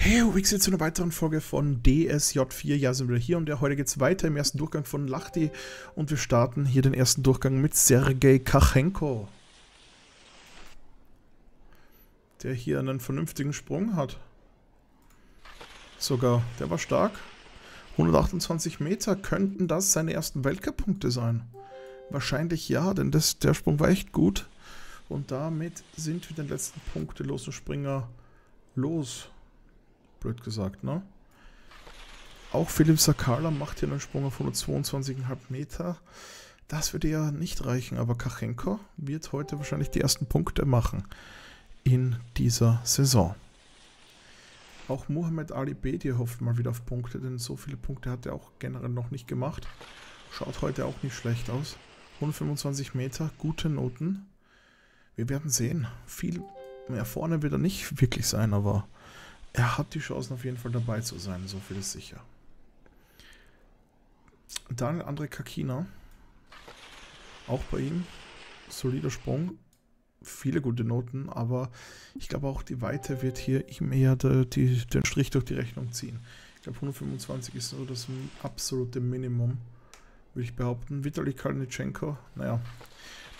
Hey, Wixi zu einer weiteren Folge von DSJ4. Ja, sind wir hier und ja, heute geht es weiter im ersten Durchgang von Lachti und wir starten hier den ersten Durchgang mit Sergei Kachenko. Der hier einen vernünftigen Sprung hat. Sogar, der war stark. 128 Meter, könnten das seine ersten Weltcup-Punkte sein? Wahrscheinlich ja, denn das, der Sprung war echt gut. Und damit sind wir den letzten punktelosen Springer los. Blöd gesagt, ne? Auch Philipp Sakala macht hier einen Sprung auf 122,5 Meter. Das würde ja nicht reichen, aber Kachenko wird heute wahrscheinlich die ersten Punkte machen in dieser Saison. Auch Muhammad Ali Bedi hofft mal wieder auf Punkte, denn so viele Punkte hat er auch generell noch nicht gemacht. Schaut heute auch nicht schlecht aus. 125 Meter, gute Noten. Wir werden sehen. Viel mehr vorne wird er nicht wirklich sein, aber er hat die Chancen auf jeden Fall dabei zu sein, so viel ist sicher. Daniel André Kakina, auch bei ihm, solider Sprung, viele gute Noten, aber ich glaube auch die Weite wird hier ihm eher die, die, den Strich durch die Rechnung ziehen. Ich glaube 125 ist so das absolute Minimum, würde ich behaupten. Vitali Kalnitschenko, naja,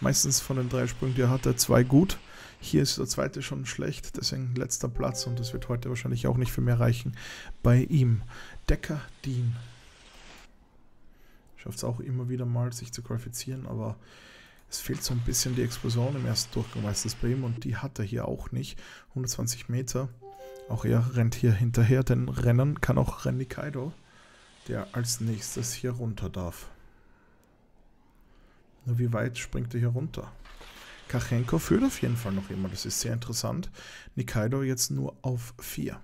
meistens von den drei Sprüngen, die er hatte, zwei gut. Hier ist der zweite schon schlecht, deswegen letzter Platz und das wird heute wahrscheinlich auch nicht für mehr reichen bei ihm. Decker Dean. Schafft es auch immer wieder mal, sich zu qualifizieren, aber es fehlt so ein bisschen die Explosion im ersten Durchgang meistens bei ihm und die hat er hier auch nicht. 120 Meter. Auch er rennt hier hinterher, denn rennen kann auch Randy Kaido, der als nächstes hier runter darf. Nur wie weit springt er hier runter? Kachenko führt auf jeden Fall noch immer, das ist sehr interessant. Nikaido jetzt nur auf 4.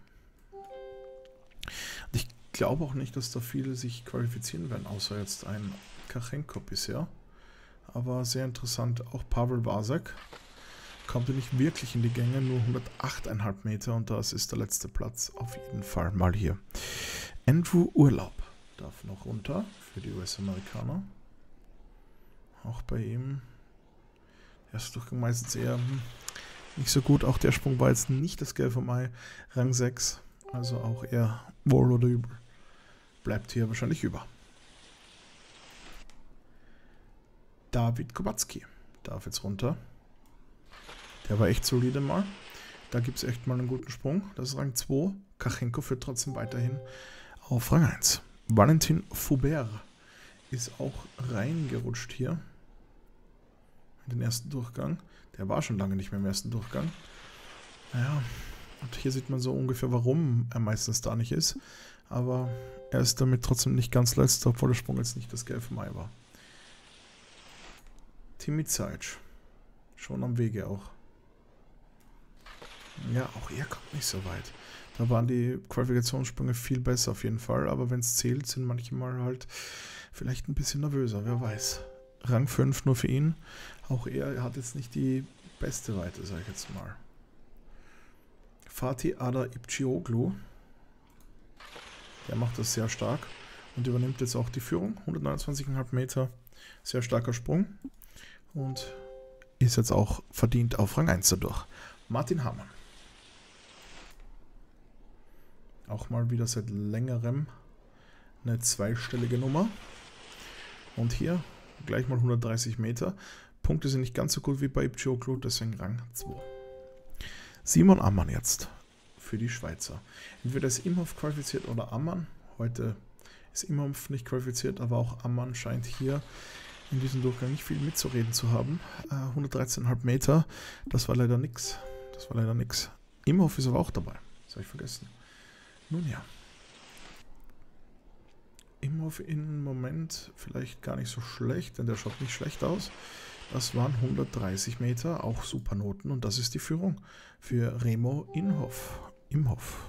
Ich glaube auch nicht, dass da viele sich qualifizieren werden, außer jetzt ein Kachenko bisher. Aber sehr interessant, auch Pavel Vasek kommt ja nicht wirklich in die Gänge, nur 108,5 Meter und das ist der letzte Platz auf jeden Fall mal hier. Andrew Urlaub darf noch runter für die US-Amerikaner. Auch bei ihm Erster Durchgang meistens eher hm, nicht so gut. Auch der Sprung war jetzt nicht das Gelb vom Ei. Rang 6. Also auch eher oder übel. Bleibt hier wahrscheinlich über. David Kubacki darf jetzt runter. Der war echt solide mal. Da gibt es echt mal einen guten Sprung. Das ist Rang 2. Kachenko führt trotzdem weiterhin auf Rang 1. Valentin Foubert ist auch reingerutscht hier den ersten Durchgang. Der war schon lange nicht mehr im ersten Durchgang. Naja, und hier sieht man so ungefähr, warum er meistens da nicht ist. Aber er ist damit trotzdem nicht ganz letzter, obwohl der Sprung jetzt nicht das Gelb Ei war. Timmy Zeitsch. Schon am Wege auch. Ja, auch er kommt nicht so weit. Da waren die Qualifikationssprünge viel besser auf jeden Fall, aber wenn es zählt, sind manchmal halt vielleicht ein bisschen nervöser, wer weiß. Rang 5 nur für ihn. Auch er, hat jetzt nicht die beste Weite, sage ich jetzt mal. Fatih Ada Ipcioglu. Der macht das sehr stark und übernimmt jetzt auch die Führung. 129,5 Meter. Sehr starker Sprung. Und ist jetzt auch verdient auf Rang 1 dadurch. Martin Hamann. Auch mal wieder seit längerem eine zweistellige Nummer. Und hier gleich mal 130 Meter. Punkte sind nicht ganz so gut wie bei Ipcioglu, deswegen Rang 2. Simon Ammann jetzt für die Schweizer. Entweder ist Imhoff qualifiziert oder Ammann. Heute ist Imhoff nicht qualifiziert, aber auch Ammann scheint hier in diesem Durchgang nicht viel mitzureden zu haben. Äh, 113,5 Meter, das war leider nix. Das war leider nix. Imhoff ist aber auch dabei. Das habe ich vergessen. Nun ja. Imhoff im Moment vielleicht gar nicht so schlecht, denn der schaut nicht schlecht aus. Das waren 130 Meter, auch super Noten und das ist die Führung für Remo Inhoff. Imhoff.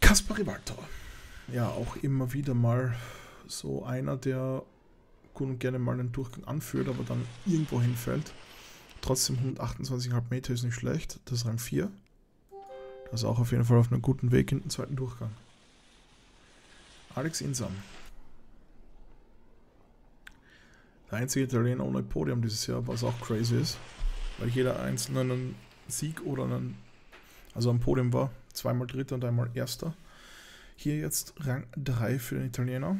Kaspar Rivaltor. Ja, auch immer wieder mal so einer, der gerne mal einen Durchgang anführt, aber dann irgendwo hinfällt. Trotzdem 128,5 Meter ist nicht schlecht. Das ist Rang 4. Das ist auch auf jeden Fall auf einem guten Weg in den zweiten Durchgang. Alex Insam. Der einzige Italiener ohne Podium dieses Jahr, was auch crazy ist. Weil jeder einzelne einen Sieg oder einen also am Podium war, zweimal Dritter und einmal Erster. Hier jetzt Rang 3 für den Italiener.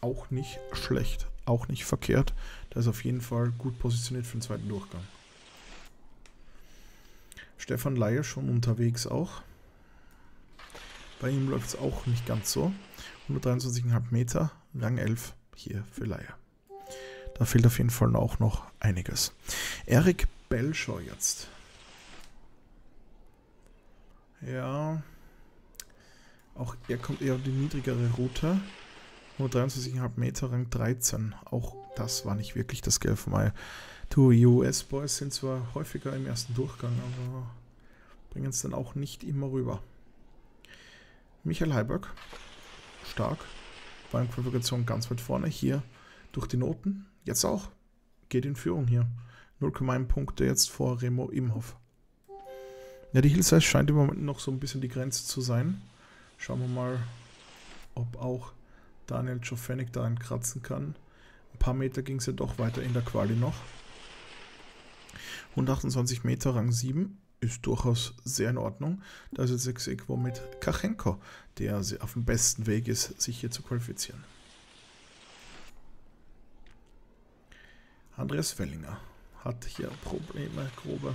Auch nicht schlecht, auch nicht verkehrt. Der ist auf jeden Fall gut positioniert für den zweiten Durchgang. Stefan Leier schon unterwegs auch. Bei ihm läuft es auch nicht ganz so. 123,5 Meter, Rang 11 hier für Leier. Da fehlt auf jeden Fall auch noch einiges. Erik Belschau jetzt. Ja. Auch er kommt eher auf die niedrigere Route. Nur 23,5 Meter, Rang 13. Auch das war nicht wirklich das Geld von Mai. Die US-Boys sind zwar häufiger im ersten Durchgang, aber bringen es dann auch nicht immer rüber. Michael Heiberg, stark. War in Qualifikation ganz weit vorne. Hier durch die Noten. Jetzt auch. Geht in Führung hier. 0,1 Punkte jetzt vor Remo Imhoff. Ja, die Hillsize scheint im Moment noch so ein bisschen die Grenze zu sein. Schauen wir mal, ob auch Daniel Jofenik da kratzen kann. Ein paar Meter ging es ja doch weiter in der Quali noch. 128 Meter, Rang 7, ist durchaus sehr in Ordnung. Da ist jetzt Exequo mit Kachenko, der auf dem besten Weg ist, sich hier zu qualifizieren. Andreas Wellinger hat hier Probleme, grobe,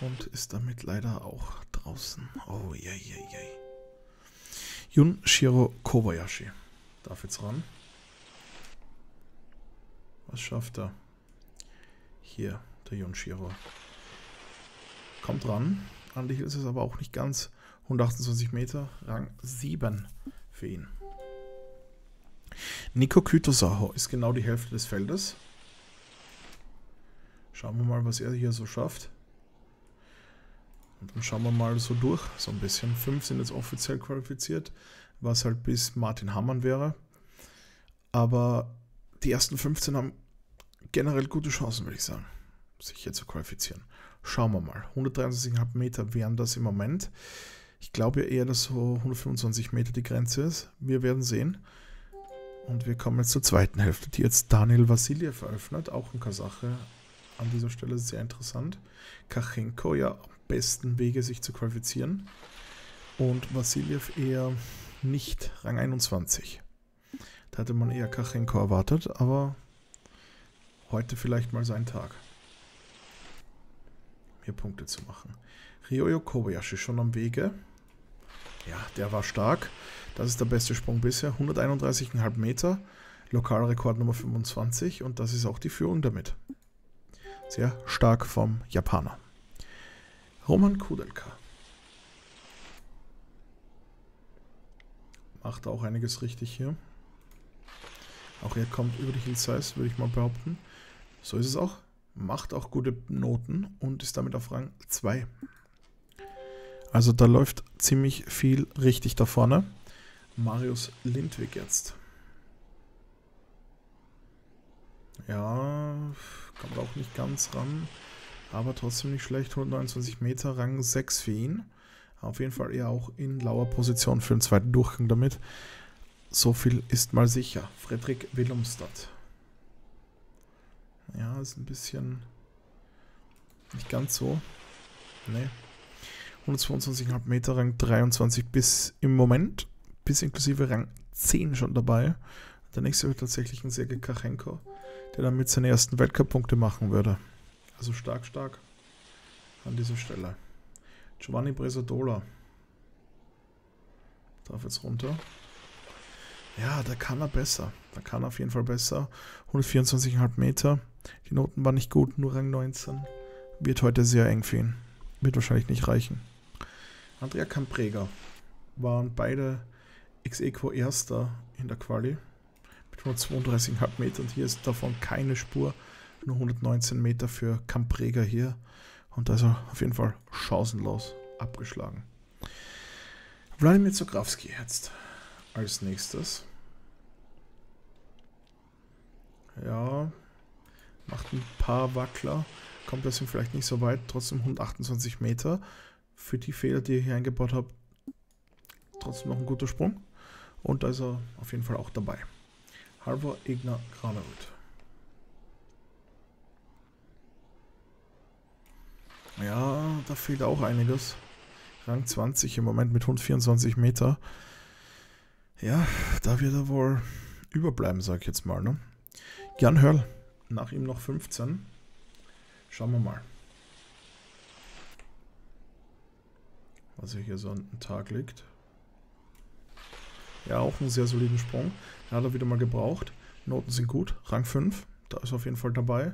und ist damit leider auch draußen. Oh, je, je, je. Jun Shiro Kobayashi darf jetzt ran. Was schafft er? Hier, der Jun Shiro. Kommt ran. Eigentlich ist es aber auch nicht ganz. 128 Meter, Rang 7 für ihn. Nico Kytosaho ist genau die Hälfte des Feldes. Schauen wir mal, was er hier so schafft. Und dann schauen wir mal so durch, so ein bisschen. Fünf sind jetzt offiziell qualifiziert, was halt bis Martin Hammann wäre. Aber die ersten 15 haben generell gute Chancen, würde ich sagen, sich hier zu qualifizieren. Schauen wir mal. 163,5 Meter wären das im Moment. Ich glaube ja eher, dass so 125 Meter die Grenze ist. Wir werden sehen. Und wir kommen jetzt zur zweiten Hälfte, die jetzt Daniel Vassiljev eröffnet. Auch ein Kasache an dieser Stelle sehr interessant. Kachenko ja am besten Wege, sich zu qualifizieren. Und Vassiljev eher nicht Rang 21. Da hätte man eher Kachenko erwartet, aber heute vielleicht mal sein Tag. Hier Punkte zu machen. Ryoyo Kobayashi schon am Wege. Ja, der war stark. Das ist der beste Sprung bisher. 131,5 Meter. Lokalrekord Nummer 25 und das ist auch die Führung damit. Sehr stark vom Japaner. Roman Kudelka. Macht auch einiges richtig hier. Auch er kommt über die Hill Size, würde ich mal behaupten. So ist es auch. Macht auch gute Noten und ist damit auf Rang 2. Also da läuft ziemlich viel richtig da vorne. Marius Lindwig jetzt. Ja, kommt auch nicht ganz ran. Aber trotzdem nicht schlecht. 129 Meter, Rang 6 für ihn. Auf jeden Fall eher auch in lauer Position für den zweiten Durchgang damit. So viel ist mal sicher. Frederik Willemstad. Ja, ist ein bisschen nicht ganz so. Nee. 122,5 Meter, Rang 23 bis im Moment, bis inklusive Rang 10 schon dabei. Der nächste wird tatsächlich ein Sergei Kachenko der damit seine ersten Weltcup-Punkte machen würde. Also stark, stark an dieser Stelle. Giovanni Bresadola darf jetzt runter. Ja, da kann er besser. Da kann er auf jeden Fall besser. 124,5 Meter. Die Noten waren nicht gut, nur Rang 19. Wird heute sehr eng für ihn. Wird wahrscheinlich nicht reichen. Andrea Camprega waren beide ex-equo Erster in der Quali mit 132,5 Meter und hier ist davon keine Spur. Nur 119 Meter für Camprega hier. Und da ist er auf jeden Fall chancenlos abgeschlagen. Wladimir Zografski jetzt als nächstes. Ja, macht ein paar Wackler. Kommt deswegen vielleicht nicht so weit. Trotzdem 128 Meter. Für die Fehler, die ich hier eingebaut habe, trotzdem noch ein guter Sprung. Und da ist er auf jeden Fall auch dabei. Halvor Ignar Granerud. Ja, da fehlt auch einiges. Rang 20 im Moment mit 124 Meter. Ja, da wird er wohl überbleiben, sag ich jetzt mal. Ne? Jan Hörl, nach ihm noch 15. Schauen wir mal. Was hier so an den Tag liegt. Ja, auch einen sehr soliden Sprung. Da hat er wieder mal gebraucht. Noten sind gut. Rang 5. Da ist auf jeden Fall dabei.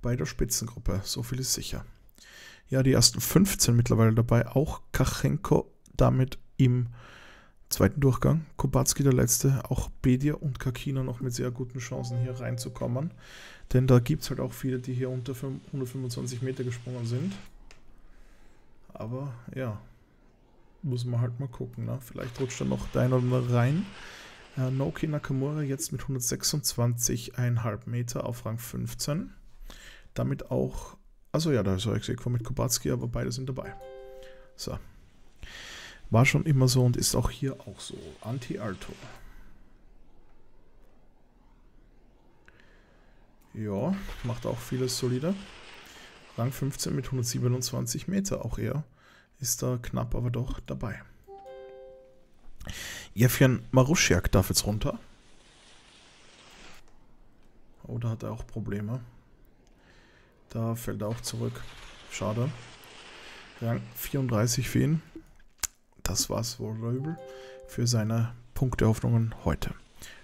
Bei der Spitzengruppe. So viel ist sicher. Ja, die ersten 15 mittlerweile dabei. Auch Kachenko damit im zweiten Durchgang. Kubacki der letzte. Auch Bedia und Kakina noch mit sehr guten Chancen hier reinzukommen. Denn da gibt es halt auch viele, die hier unter 125 Meter gesprungen sind. Aber ja, muss man halt mal gucken. Ne? Vielleicht rutscht da noch der eine oder andere rein. Äh, Noki Nakamura jetzt mit 126,5 Meter auf Rang 15. Damit auch, also ja, da ist er Exequo mit Kubacki, aber beide sind dabei. So. War schon immer so und ist auch hier auch so. Anti-Alto. Ja, macht auch vieles solide. Rang 15 mit 127 Meter, auch er ist da knapp, aber doch dabei. Jefjan Marusiak darf jetzt runter. Oder hat er auch Probleme? Da fällt er auch zurück. Schade. Rang 34 für ihn. Das war's wohl Röbel für seine Punktehoffnungen heute.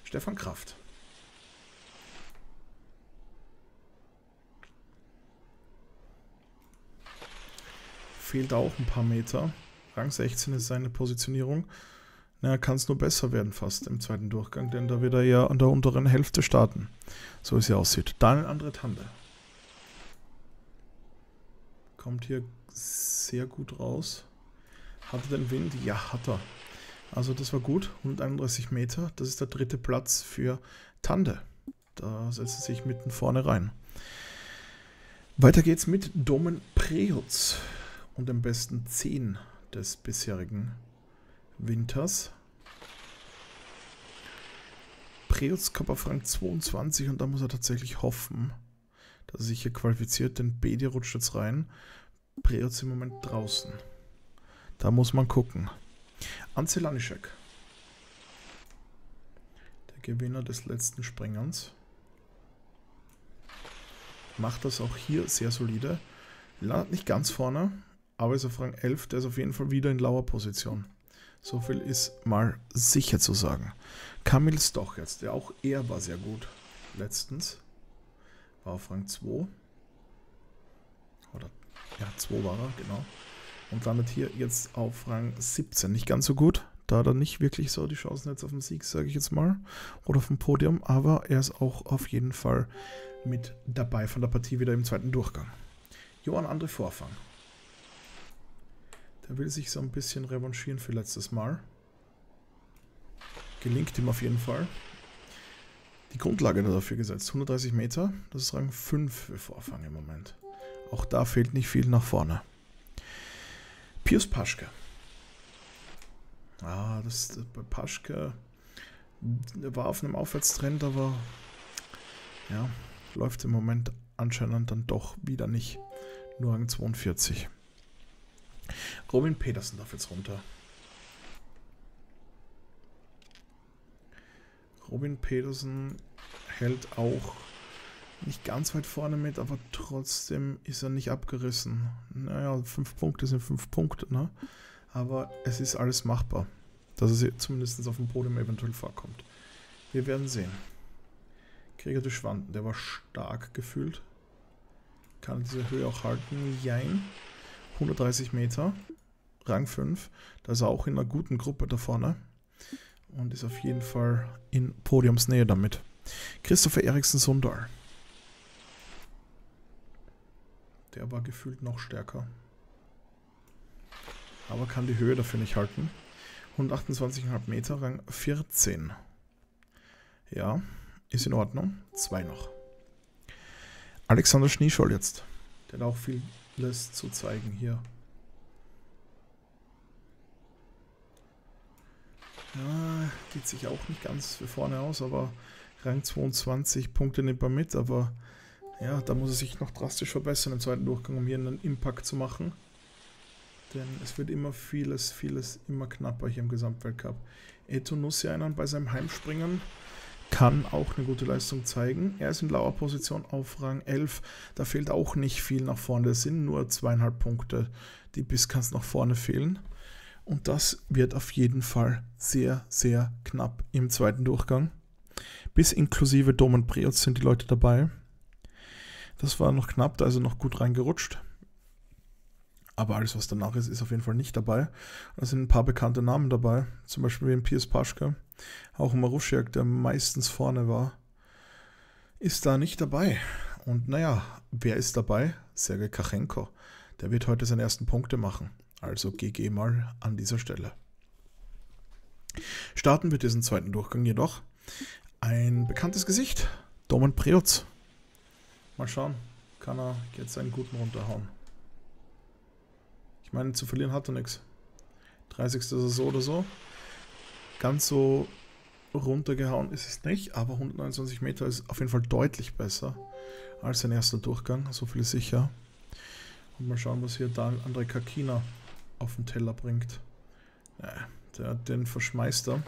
Stefan Kraft. Fehlt auch ein paar Meter. Rang 16 ist seine Positionierung. Na, kann es nur besser werden fast im zweiten Durchgang, denn da wird er ja an der unteren Hälfte starten. So wie es hier aussieht. Dann eine andere Tande. Kommt hier sehr gut raus. Hat er den Wind? Ja, hat er. Also das war gut. 131 Meter. Das ist der dritte Platz für Tande. Da setzt er sich mitten vorne rein. Weiter geht's mit Domen Prehutz und dem besten 10 des bisherigen Winters. Preutz Rang 22 und da muss er tatsächlich hoffen, dass er sich hier qualifiziert, denn Bedi rutscht jetzt rein. Preutz im Moment draußen. Da muss man gucken. Ance Lanischek. Der Gewinner des letzten Springerns. Macht das auch hier sehr solide. Landet nicht ganz vorne, aber ist auf Rang 11. Der ist auf jeden Fall wieder in lauer Position. So viel ist mal sicher zu sagen. Kamil Stoch jetzt, der auch er war sehr gut letztens. War auf Rang 2. Oder, ja, 2 war er, genau. Und landet hier jetzt auf Rang 17. Nicht ganz so gut, da hat er nicht wirklich so die Chancen jetzt auf den Sieg, sage ich jetzt mal. Oder auf dem Podium, aber er ist auch auf jeden Fall mit dabei von der Partie wieder im zweiten Durchgang. Johann André Vorfang. Der will sich so ein bisschen revanchieren für letztes Mal. Gelingt ihm auf jeden Fall. Die Grundlage dafür gesetzt. 130 Meter. Das ist Rang 5 für Vorfang im Moment. Auch da fehlt nicht viel nach vorne. Pius Paschke. Ah, das, das bei Paschke war auf einem Aufwärtstrend, aber ja, läuft im Moment anscheinend dann doch wieder nicht. Nur Rang 42. Robin Petersen darf jetzt runter. Robin Petersen hält auch nicht ganz weit vorne mit, aber trotzdem ist er nicht abgerissen. Naja, fünf Punkte sind fünf Punkte, ne? Aber es ist alles machbar, dass er zumindest auf dem Podium eventuell vorkommt. Wir werden sehen. Krieger de Schwanden, der war stark gefühlt. Kann diese Höhe auch halten? Jein. 130 Meter. Rang 5. Da ist er auch in einer guten Gruppe da vorne. Und ist auf jeden Fall in Podiumsnähe damit. Christopher Eriksen Sundal. Der war gefühlt noch stärker. Aber kann die Höhe dafür nicht halten. 128,5 Meter, Rang 14. Ja, ist in Ordnung. Zwei noch. Alexander Schniescholl jetzt. Der hat auch vieles zu zeigen hier. Ja, geht sich auch nicht ganz für vorne aus, aber Rang 22 Punkte nimmt er mit, aber ja, da muss er sich noch drastisch verbessern im zweiten Durchgang, um hier einen Impact zu machen. Denn es wird immer vieles, vieles immer knapper hier im Gesamtweltcup. Eto Nussiainen bei seinem Heimspringen kann auch eine gute Leistung zeigen. Er ist in lauer Position auf Rang 11. Da fehlt auch nicht viel nach vorne. Es sind nur zweieinhalb Punkte, die bis ganz nach vorne fehlen. Und das wird auf jeden Fall sehr, sehr knapp im zweiten Durchgang. Bis inklusive Dom und Preoz sind die Leute dabei. Das war noch knapp, da ist er noch gut reingerutscht. Aber alles, was danach ist, ist auf jeden Fall nicht dabei. Da sind ein paar bekannte Namen dabei. Zum Beispiel wie Piers Paschke. Auch Marusiak, der meistens vorne war, ist da nicht dabei. Und naja, wer ist dabei? Sergei Kachenko. Der wird heute seine ersten Punkte machen. Also GG mal an dieser Stelle. Starten wir diesen zweiten Durchgang jedoch. Ein bekanntes Gesicht. Domen Preutz. Mal schauen. Kann er jetzt einen guten runterhauen. Ich meine, zu verlieren hat er nichts. 30. ist er so oder so. Ganz so runtergehauen ist es nicht, aber 129 Meter ist auf jeden Fall deutlich besser als sein erster Durchgang, so viel sicher. Und mal schauen, was hier dann André Kakina auf den Teller bringt. Ja, der, den verschmeißt er.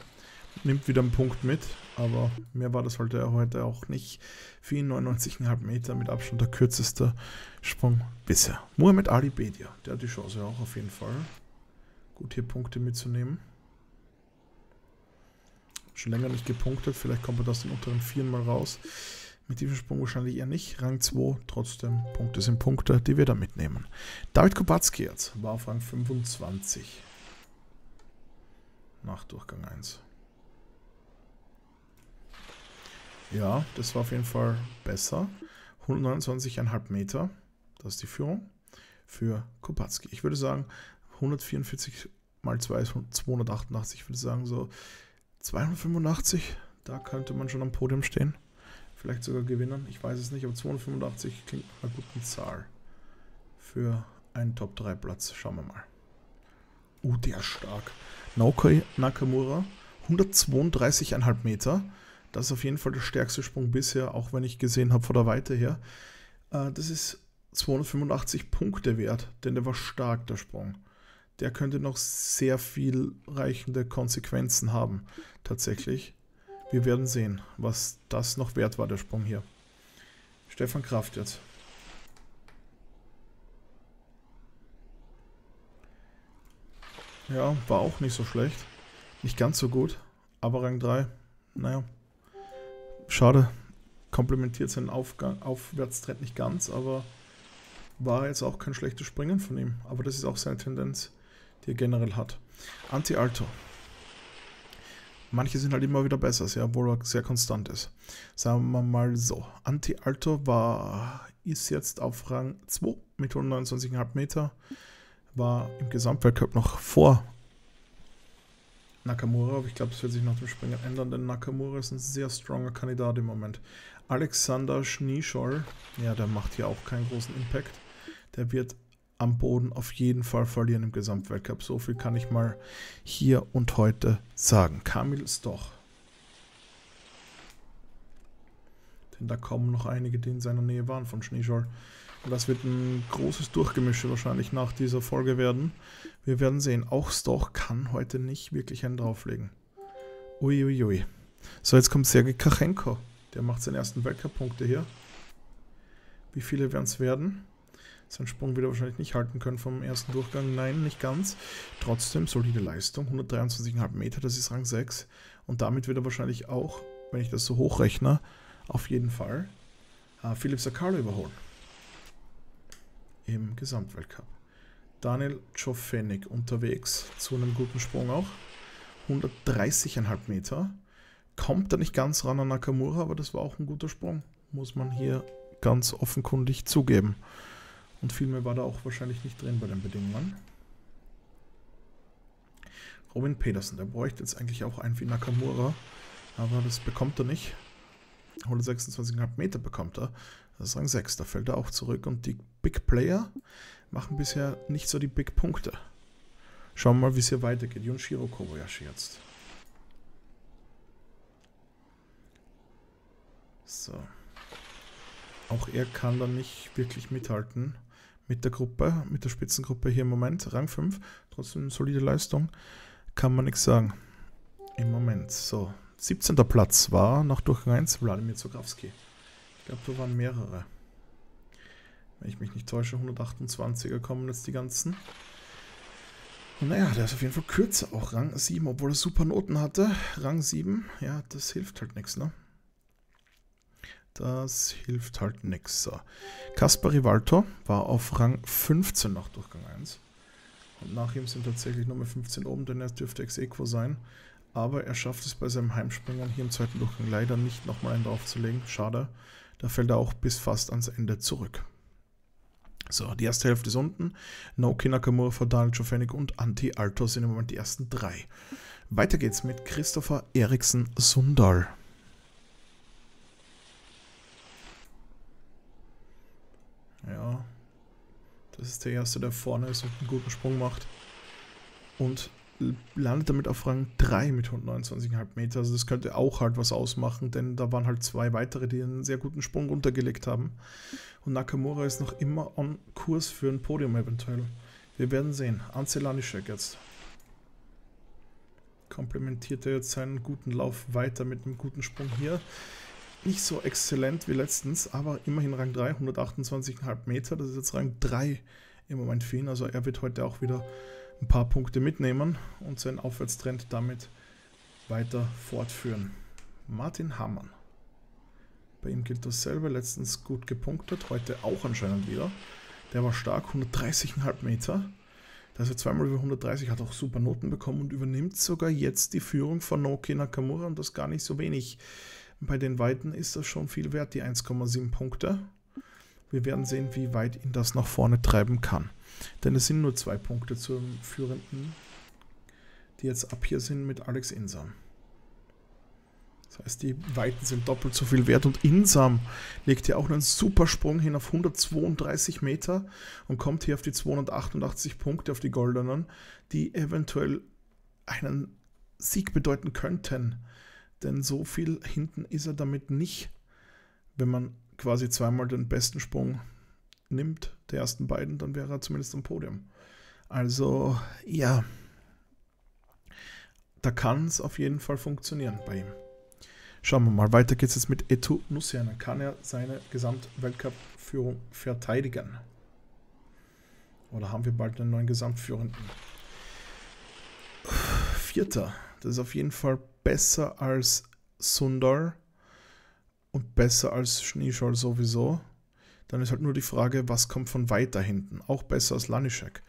Nimmt wieder einen Punkt mit, aber mehr war das halt heute auch nicht. 99,5 Meter mit Abstand der kürzeste Sprung bisher. Muhammad Ali Bedia, der hat die Chance auch auf jeden Fall. Gut hier Punkte mitzunehmen. Schon länger nicht gepunktet, vielleicht kommt er das den unteren Vieren mal raus. Mit diesem Sprung wahrscheinlich eher nicht. Rang 2, trotzdem Punkte sind Punkte, die wir da mitnehmen. David Kubacki jetzt war auf Rang 25. Nach Durchgang 1. Ja, das war auf jeden Fall besser. 129,5 Meter. Das ist die Führung für Kopatski. Ich würde sagen, 144 mal 2 ist 288. Ich würde sagen, so 285. Da könnte man schon am Podium stehen. Vielleicht sogar gewinnen. Ich weiß es nicht, aber 285 klingt nach einer guten Zahl. Für einen Top 3 Platz. Schauen wir mal. Uh, der ist stark. Naoki Nakamura, 132,5 Meter. Das ist auf jeden Fall der stärkste Sprung bisher, auch wenn ich gesehen habe von der Weite her. Äh, das ist 285 Punkte wert, denn der war stark, der Sprung. Der könnte noch sehr viel reichende Konsequenzen haben, tatsächlich. Wir werden sehen, was das noch wert war, der Sprung hier. Stefan Kraft jetzt. Ja, war auch nicht so schlecht. Nicht ganz so gut, aber Rang 3, naja. Schade. Komplementiert seinen Aufgang, Aufwärtstrend nicht ganz, aber war jetzt auch kein schlechtes Springen von ihm. Aber das ist auch seine Tendenz, die er generell hat. Anti-Alto. Manche sind halt immer wieder besser, ja, obwohl er sehr konstant ist. Sagen wir mal so. Anti-Alto war, ist jetzt auf Rang 2 mit 129,5 Meter. War im Gesamtweltcup noch vor Nakamura, aber ich glaube, es wird sich nach dem Springen ändern, denn Nakamura ist ein sehr stronger Kandidat im Moment. Alexander Schneescholl, ja, der macht hier auch keinen großen Impact. Der wird am Boden auf jeden Fall verlieren im Gesamtweltcup. So viel kann ich mal hier und heute sagen. Kamil Stoch. Denn da kommen noch einige, die in seiner Nähe waren von Schneescholl. Das wird ein großes Durchgemische wahrscheinlich nach dieser Folge werden. Wir werden sehen. Auch Stoch kann heute nicht wirklich einen drauflegen. Uiuiui. Ui, ui. So, jetzt kommt Sergei Kachenko. Der macht seine ersten Weltcup-Punkte hier. Wie viele werden es werden? Sein Sprung wieder wahrscheinlich nicht halten können vom ersten Durchgang. Nein, nicht ganz. Trotzdem solide Leistung. 123,5 Meter, das ist Rang 6. Und damit wird er wahrscheinlich auch, wenn ich das so hochrechne, auf jeden Fall äh, Philipp Sakalo überholen im Gesamtweltcup. Daniel Czofenik unterwegs zu einem guten Sprung auch. 130,5 Meter. Kommt da nicht ganz ran an Nakamura, aber das war auch ein guter Sprung. Muss man hier ganz offenkundig zugeben. Und viel mehr war da auch wahrscheinlich nicht drin bei den Bedingungen. Robin Pedersen, der bräuchte jetzt eigentlich auch einen wie Nakamura, aber das bekommt er nicht. 126,5 Meter bekommt er. Das ist Rang 6, da fällt er auch zurück. Und die Big Player machen bisher nicht so die Big Punkte. Schauen wir mal, wie es hier weitergeht. Junshiro Kobayashi jetzt. So. Auch er kann dann nicht wirklich mithalten mit der Gruppe, mit der Spitzengruppe hier im Moment. Rang 5, trotzdem solide Leistung. Kann man nichts sagen. Im Moment. So, 17. Platz war nach Durchgang 1 Wladimir Zograwski. Ich glaube, da waren mehrere. Wenn ich mich nicht täusche, 128er kommen jetzt die ganzen. Und naja, der ist auf jeden Fall kürzer, auch Rang 7, obwohl er super Noten hatte. Rang 7, ja, das hilft halt nichts, ne? Das hilft halt nichts. So. Kaspar Rivalto war auf Rang 15 nach Durchgang 1. Und nach ihm sind tatsächlich nochmal 15 oben, denn er dürfte ex equo sein. Aber er schafft es bei seinem Heimspringern hier im zweiten Durchgang leider nicht nochmal einen draufzulegen. Schade. Da fällt er auch bis fast ans Ende zurück. So, die erste Hälfte ist unten. Naoki Nakamura Daniel Jofenik und Anti Alto sind im Moment die ersten drei. Weiter geht's mit Christopher Eriksen Sundal. Ja, das ist der erste, der vorne ist und einen guten Sprung macht. Und landet damit auf Rang 3 mit 129,5 Meter. Also das könnte auch halt was ausmachen, denn da waren halt zwei weitere, die einen sehr guten Sprung runtergelegt haben. Und Nakamura ist noch immer on Kurs für ein Podium eventuell. Wir werden sehen. Ancelanischek jetzt. Komplementiert er jetzt seinen guten Lauf weiter mit einem guten Sprung hier. Nicht so exzellent wie letztens, aber immerhin Rang 3, 128,5 Meter. Das ist jetzt Rang 3 im Moment für ihn. Also er wird heute auch wieder ein paar Punkte mitnehmen und seinen Aufwärtstrend damit weiter fortführen. Martin Hamann. Bei ihm gilt dasselbe, letztens gut gepunktet, heute auch anscheinend wieder. Der war stark, 130,5 Meter. Da ist er zweimal über 130, hat auch super Noten bekommen und übernimmt sogar jetzt die Führung von Noki Nakamura und das gar nicht so wenig. Bei den Weiten ist das schon viel wert, die 1,7 Punkte. Wir werden sehen, wie weit ihn das nach vorne treiben kann. Denn es sind nur zwei Punkte zum Führenden, die jetzt ab hier sind mit Alex Insam. Das heißt, die Weiten sind doppelt so viel wert und Insam legt hier auch einen super Sprung hin auf 132 Meter und kommt hier auf die 288 Punkte, auf die goldenen, die eventuell einen Sieg bedeuten könnten. Denn so viel hinten ist er damit nicht, wenn man quasi zweimal den besten Sprung nimmt, der ersten beiden, dann wäre er zumindest am Podium. Also, ja, da kann es auf jeden Fall funktionieren bei ihm. Schauen wir mal, weiter geht es jetzt mit Etu Nusiana. Kann er seine Gesamtweltcup-Führung verteidigen? Oder haben wir bald einen neuen Gesamtführenden? Vierter. Das ist auf jeden Fall besser als Sundar und besser als Schneeschall sowieso. Dann ist halt nur die Frage, was kommt von weiter hinten? Auch besser als Lanischek.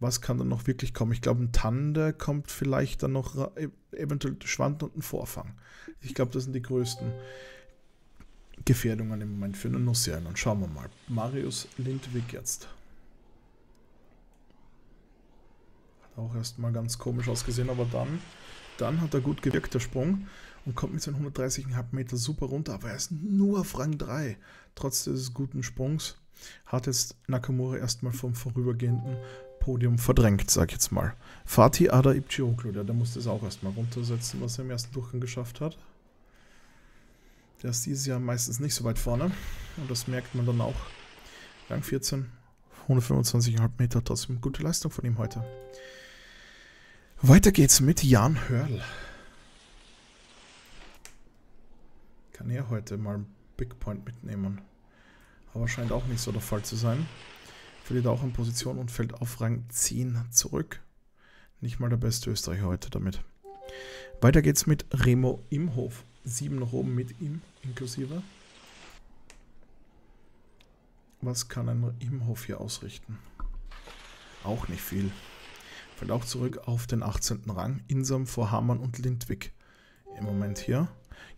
Was kann dann noch wirklich kommen? Ich glaube, ein Tande kommt vielleicht dann noch e-, eventuell Schwand und ein Vorfang. Ich glaube, das sind die größten Gefährdungen im Moment für einen Nussian. Und schauen wir mal. Marius Lindwig jetzt. Hat auch erstmal ganz komisch ausgesehen, aber dann, dann hat er gut gewirkt, der Sprung und kommt mit seinen 130,5 Meter super runter, aber er ist nur auf Rang 3. Trotz des guten Sprungs hat jetzt Nakamura erstmal vom vorübergehenden Podium verdrängt, sag ich jetzt mal. Fatih Ada Ibchioglu, der, der musste es auch erstmal runtersetzen, was er im ersten Durchgang geschafft hat. Der ist dieses Jahr meistens nicht so weit vorne und das merkt man dann auch. Rang 14, 125,5 Meter, trotzdem gute Leistung von ihm heute. Weiter geht's mit Jan Hörl. Kann er heute mal einen Big Point mitnehmen. Aber scheint auch nicht so der Fall zu sein. Verliert auch in Position und fällt auf Rang 10 zurück. Nicht mal der beste Österreicher heute damit. Weiter geht's mit Remo Imhof. Sieben nach oben mit ihm inklusive. Was kann ein Imhof hier ausrichten? Auch nicht viel. Fällt auch zurück auf den 18. Rang. Insam vor Hamann und Lindwig im Moment hier.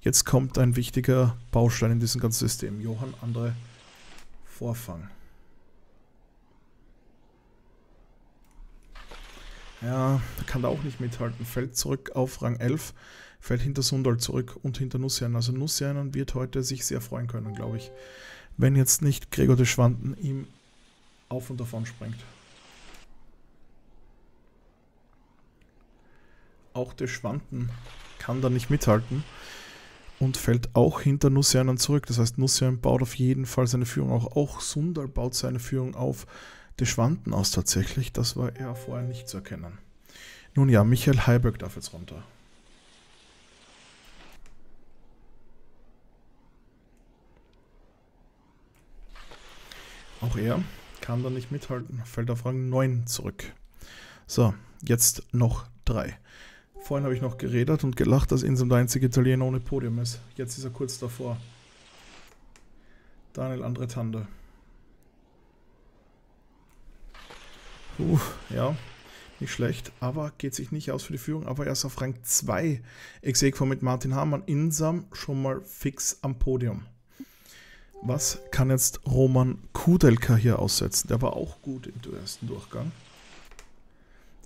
Jetzt kommt ein wichtiger Baustein in diesem ganzen System. Johann Andre Vorfang. Ja, da kann er auch nicht mithalten. Fällt zurück auf Rang 11, fällt hinter Sundal zurück und hinter Nussian. Also Nussian wird heute sich sehr freuen können, glaube ich. Wenn jetzt nicht Gregor de Schwanden ihm auf und davon springt. Auch de Schwanden kann da nicht mithalten. Und fällt auch hinter Nussianen zurück. Das heißt, Nussian baut auf jeden Fall seine Führung auch. Auch Sundal baut seine Führung auf die Schwanden aus tatsächlich. Das war er vorher nicht zu erkennen. Nun ja, Michael Heiberg darf jetzt runter. Auch er kann da nicht mithalten, fällt auf Rang 9 zurück. So, jetzt noch drei. Vorhin habe ich noch geredet und gelacht, dass Insam der einzige Italiener ohne Podium ist. Jetzt ist er kurz davor. Daniel Andretande. Uh, ja, nicht schlecht, aber geht sich nicht aus für die Führung. Aber er ist auf Rang 2. Exequo mit Martin Hamann. Insam schon mal fix am Podium. Was kann jetzt Roman Kudelka hier aussetzen? Der war auch gut im ersten Durchgang.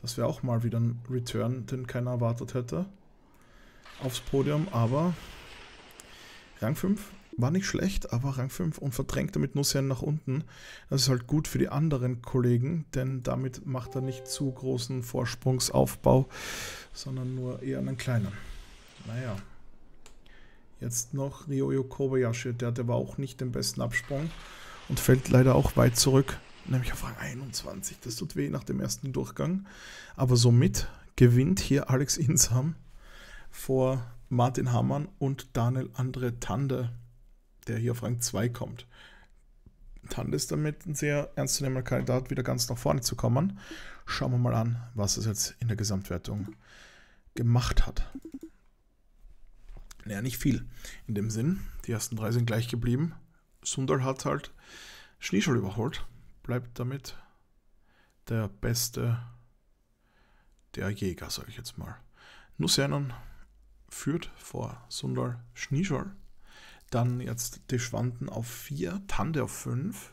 Das wäre auch mal wieder ein Return, den keiner erwartet hätte. Aufs Podium, aber Rang 5 war nicht schlecht, aber Rang 5 und verdrängt damit Nussian nach unten. Das ist halt gut für die anderen Kollegen, denn damit macht er nicht zu großen Vorsprungsaufbau, sondern nur eher einen kleinen. Naja. Jetzt noch Ryoyo Kobayashi, der hatte aber auch nicht den besten Absprung und fällt leider auch weit zurück nämlich auf Rang 21. Das tut weh nach dem ersten Durchgang. Aber somit gewinnt hier Alex Insam vor Martin Hammann und Daniel Andre Tande, der hier auf Rang 2 kommt. Tande ist damit ein sehr ernstzunehmender Kandidat, wieder ganz nach vorne zu kommen. Schauen wir mal an, was es jetzt in der Gesamtwertung gemacht hat. Naja, nicht viel. In dem Sinn, die ersten drei sind gleich geblieben. Sundal hat halt Schneeschall überholt bleibt damit der beste der Jäger, sage ich jetzt mal. Nussianen führt vor Sundal Schnischol. Dann jetzt die Schwanden auf 4, Tande auf 5.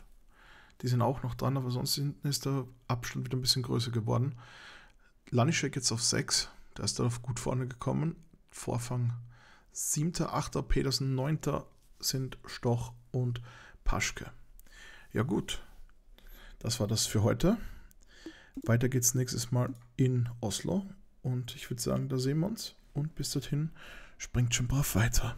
Die sind auch noch dran, aber sonst ist der Abstand wieder ein bisschen größer geworden. Lanischek jetzt auf 6, der ist darauf gut vorne gekommen. Vorfang 7., 8., Petersen 9. sind Stoch und Paschke. Ja gut, das war das für heute. Weiter geht's nächstes Mal in Oslo. Und ich würde sagen, da sehen wir uns. Und bis dorthin springt schon brav weiter.